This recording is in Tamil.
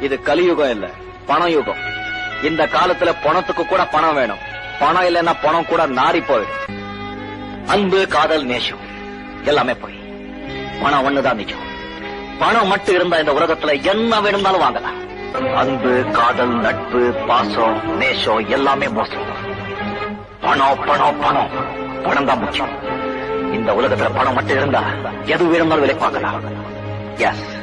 இது கலியுகம் இல்ல பணம் யுகம் இந்த காலத்துல பணத்துக்கு கூட பணம் வேணும். பணம் இல்லைன்னா பணம் கூட நாரி போயிடும். அன்பு காதல் நேசம் எல்லாமே போய். பணம் ஒண்ணுதான் நிச்சயம் பணம் மட்டும் இருந்தா இந்த உலகத்துல என்ன வேணும்னாலும் வாங்கலாம். அன்பு காதல் நட்பு பாசம் நேசம் எல்லாமே மோசம். பணம் பணம் பணம். பணம் தான் முக்கியம். இந்த உலகத்துல பணம் மட்டும் இருந்தா எது வேணும்னாலும் விலை பார்க்கலாம் எஸ்